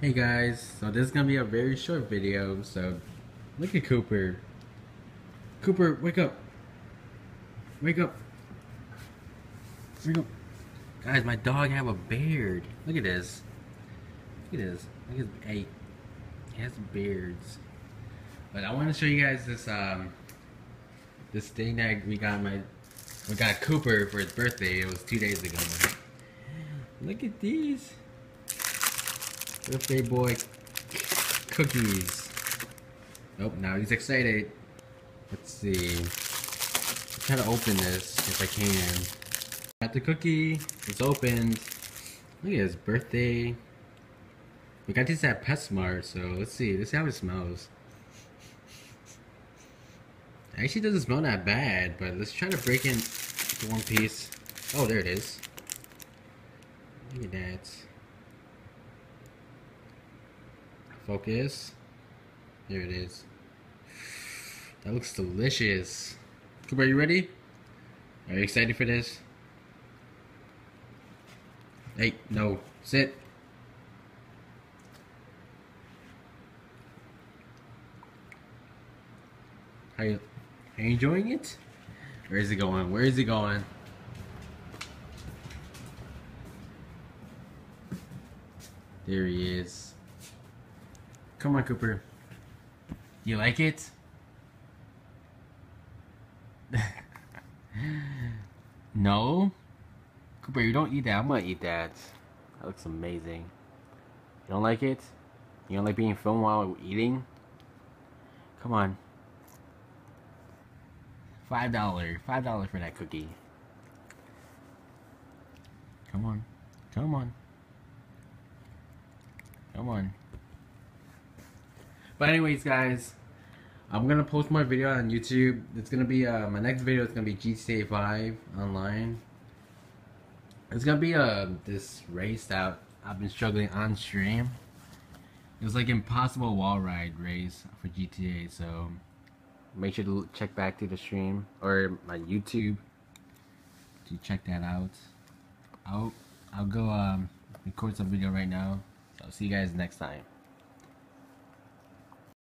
Hey guys, so this is gonna be a very short video, so look at Cooper. Cooper, wake up. Wake up. Wake up. Guys, my dog have a beard. Look at this. Look at this. Look at hey, he has beards. But I want to show you guys this um this thing that we got my we got Cooper for his birthday. It was two days ago. Look at these. Birthday boy cookies. Nope, now he's excited. Let's see. I'm trying to open this if I can. Got the cookie. It's opened. Look at his birthday. We got these at PetSmart, so let's see. Let's see how it smells. Actually doesn't smell that bad, but let's try to break in one piece. Oh, there it is. Look at that. Focus. There it is. That looks delicious. Cooper, are you ready? Are you excited for this? Hey, no. Sit. You, are you enjoying it? Where is it going? Where is it going? There he is. Come on, Cooper. You like it? no? Cooper, you don't eat that. I'm gonna eat that. That looks amazing. You don't like it? You don't like being filmed while eating? Come on. Five dollar. Five dollars for that cookie. Come on. Come on. Come on. But anyways, guys, I'm gonna post more video on YouTube. It's gonna be uh, my next video is gonna be GTA 5 online. It's gonna be uh this race that I've been struggling on stream. It was like impossible wall ride race for GTA, so make sure to check back to the stream or my YouTube to check that out. I'll I'll go um record some video right now. I'll see you guys next time.